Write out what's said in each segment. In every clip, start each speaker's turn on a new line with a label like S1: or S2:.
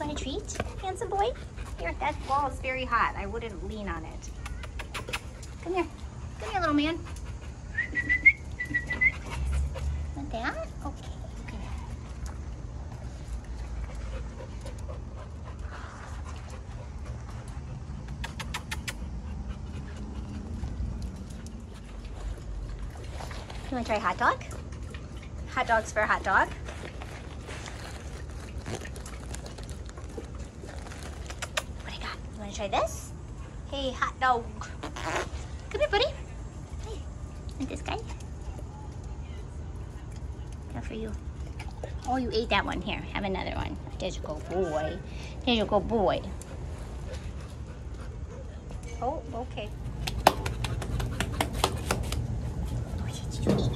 S1: you want a treat, handsome boy? Here, that wall is very hot. I wouldn't lean on it. Come here. Come here, little man. Want that? Okay. You want to try hot dog? Hot dogs for a hot dog. What I got? You want to try this? Hey, hot dog. Come here, buddy. Hey, like this guy? That for you. Oh, you ate that one. Here, have another one. There's a good boy. There's a good boy. Oh, okay.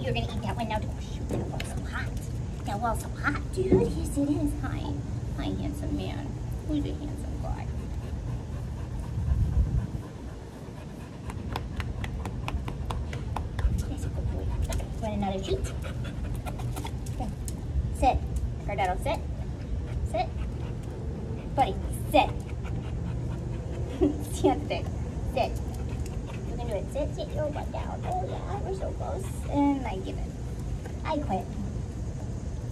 S1: You're gonna eat that one now. Oh, shoot, that wall's so hot. That wall's so hot, dude. Yes, it is. Hi. Hi, handsome man. Who's a handsome guy? Yes, a good boy. Another treat? Here. Sit. Gardetto, sit. Sit. Buddy, sit. Stand there. Sit. You can do it. Sit, sit your butt down. Oh yeah, we're so close. And I give it. I quit.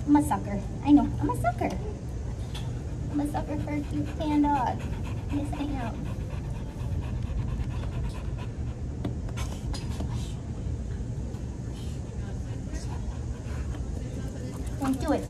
S1: I'm a sucker. I know. I'm a sucker. I'm a sucker for a cute tan dog. Yes, I am. Don't do it.